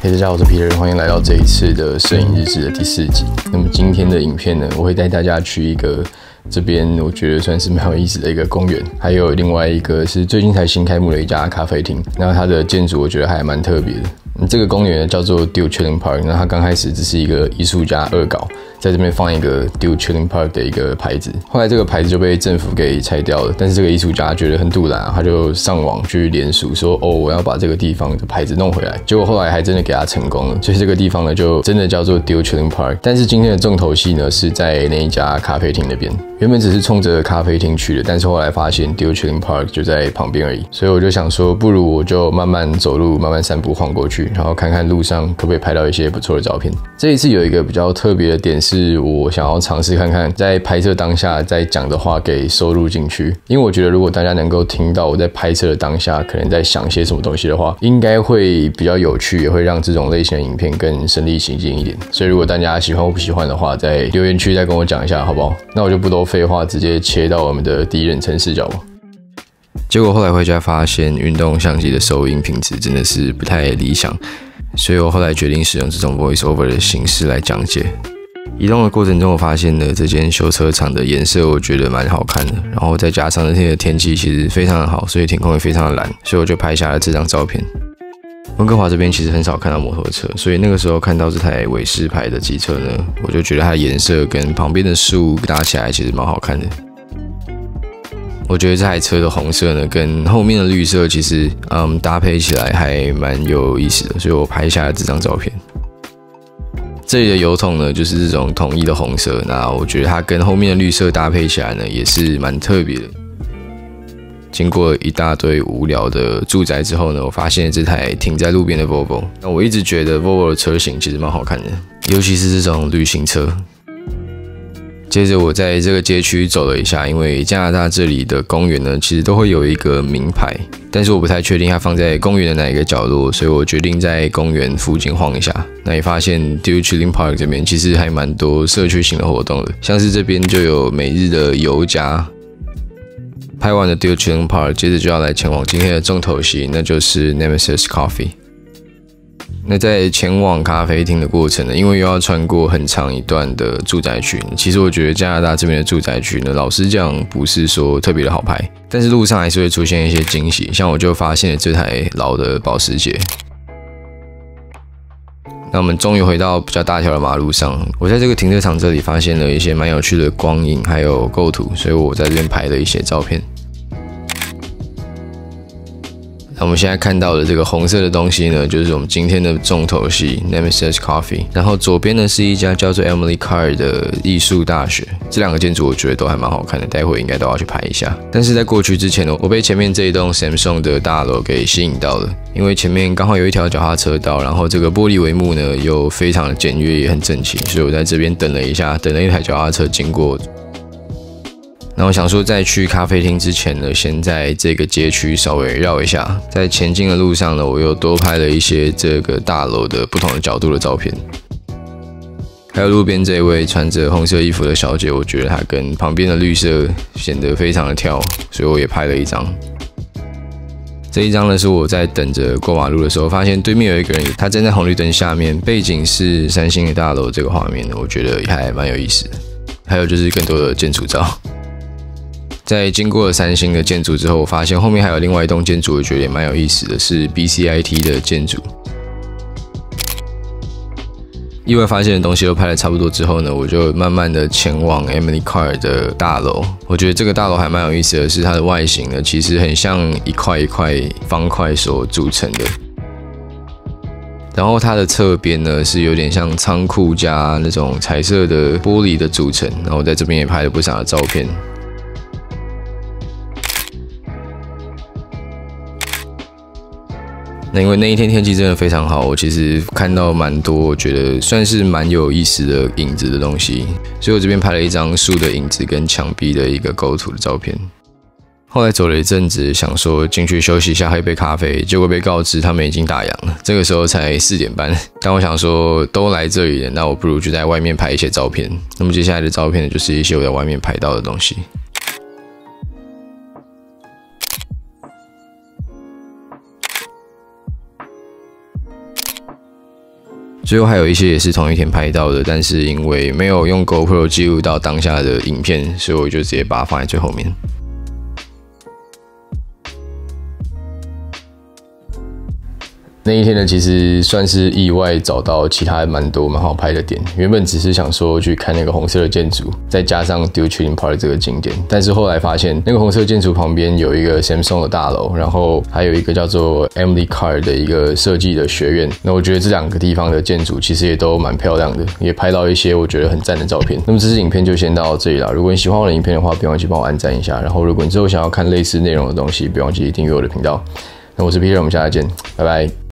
嘿，大家好，我是 Peter，欢迎来到这一次的摄影日志的第四集。那么今天的影片呢，我会带大家去一个这边我觉得算是蛮有意思的一个公园，还有另外一个是最近才新开幕的一家咖啡厅。那它的建筑我觉得还蛮特别的。这个公园叫做 Dew Chilling Park，那它刚开始只是一个艺术家恶搞，在这边放一个 Dew Chilling Park 的一个牌子，后来这个牌子就被政府给拆掉了。但是这个艺术家觉得很杜兰，他就上网去联署说：“哦，我要把这个地方的牌子弄回来。”结果后来还真的给他成功了，所以这个地方呢就真的叫做 Dew Chilling Park。但是今天的重头戏呢是在那一家咖啡厅那边，原本只是冲着咖啡厅去的，但是后来发现 Dew Chilling Park 就在旁边而已，所以我就想说，不如我就慢慢走路，慢慢散步晃过去，然后看看路上。可不可以拍到一些不错的照片？这一次有一个比较特别的点，是是我想要尝试看看，在拍摄当下在讲的话给收录进去。因为我觉得，如果大家能够听到我在拍摄的当下可能在想些什么东西的话，应该会比较有趣，也会让这种类型的影片更身临其境一点。所以，如果大家喜欢或不喜欢的话，在留言区再跟我讲一下，好不好？那我就不多废话，直接切到我们的第一人称视角吧。结果后来回家发现，运动相机的收音品质真的是不太理想。所以我后来决定使用这种 voice over 的形式来讲解。移动的过程中，我发现呢，这间修车厂的颜色我觉得蛮好看的，然后再加上那天的天气其实非常的好，所以天空也非常的蓝，所以我就拍下了这张照片。温哥华这边其实很少看到摩托车，所以那个时候看到这台韦斯牌的机车呢，我就觉得它的颜色跟旁边的树搭起来其实蛮好看的。我觉得这台车的红色呢，跟后面的绿色其实，嗯，搭配起来还蛮有意思的，所以我拍下了这张照片。这里的油桶呢，就是这种统一的红色，那我觉得它跟后面的绿色搭配起来呢，也是蛮特别的。经过一大堆无聊的住宅之后呢，我发现这台停在路边的 Volvo。那我一直觉得 Volvo 的车型其实蛮好看的，尤其是这种旅行车。接着我在这个街区走了一下，因为加拿大这里的公园呢，其实都会有一个名牌，但是我不太确定它放在公园的哪一个角落，所以我决定在公园附近晃一下。那也发现 d u c h l i n Park 这边其实还蛮多社区型的活动的，像是这边就有每日的游家。拍完了 d u c h l i n Park，接着就要来前往今天的重头戏，那就是 Nemesis Coffee。那在前往咖啡厅的过程呢，因为又要穿过很长一段的住宅区。其实我觉得加拿大这边的住宅区呢，老实讲不是说特别的好拍，但是路上还是会出现一些惊喜。像我就发现了这台老的保时捷。那我们终于回到比较大条的马路上，我在这个停车场这里发现了一些蛮有趣的光影还有构图，所以我在这边拍了一些照片。那我们现在看到的这个红色的东西呢，就是我们今天的重头戏 Nemesis Coffee。然后左边呢是一家叫做 Emily Carr 的艺术大学，这两个建筑我觉得都还蛮好看的，待会应该都要去拍一下。但是在过去之前呢，我被前面这一栋 Samsung 的大楼给吸引到了，因为前面刚好有一条脚踏车道，然后这个玻璃帷幕呢又非常的简约，也很整齐，所以我在这边等了一下，等了一台脚踏车经过。那我想说，在去咖啡厅之前呢，先在这个街区稍微绕一下。在前进的路上呢，我又多拍了一些这个大楼的不同的角度的照片。还有路边这位穿着红色衣服的小姐，我觉得她跟旁边的绿色显得非常的跳，所以我也拍了一张。这一张呢，是我在等着过马路的时候，发现对面有一个人，他站在红绿灯下面，背景是三星的大楼，这个画面，我觉得还蛮有意思的。还有就是更多的建筑照。在经过了三星的建筑之后，我发现后面还有另外一栋建筑，我觉得也蛮有意思的，是 BCIT 的建筑。意外发现的东西都拍的差不多之后呢，我就慢慢的前往 Emily Carr 的大楼。我觉得这个大楼还蛮有意思的是，它的外形呢，其实很像一块一块方块所组成的。然后它的侧边呢，是有点像仓库加那种彩色的玻璃的组成。然后在这边也拍了不少的照片。那因为那一天天气真的非常好，我其实看到蛮多，我觉得算是蛮有意思的影子的东西，所以我这边拍了一张树的影子跟墙壁的一个构图的照片。后来走了一阵子，想说进去休息一下，喝一杯咖啡，结果被告知他们已经打烊了。这个时候才四点半，但我想说都来这里了，那我不如就在外面拍一些照片。那么接下来的照片呢，就是一些我在外面拍到的东西。最后还有一些也是同一天拍到的，但是因为没有用 GoPro 记录到当下的影片，所以我就直接把它放在最后面。那一天呢，其实算是意外找到其他蛮多蛮好拍的点。原本只是想说去看那个红色的建筑，再加上 d u t r i n Park 这个景点，但是后来发现那个红色建筑旁边有一个 Samsung 的大楼，然后还有一个叫做 Emily Car 的一个设计的学院。那我觉得这两个地方的建筑其实也都蛮漂亮的，也拍到一些我觉得很赞的照片。那么这支影片就先到这里了。如果你喜欢我的影片的话，别忘记帮我按赞一下。然后如果你之后想要看类似内容的东西，别忘记订阅我的频道。那我是 Peter，我们下次见，拜拜。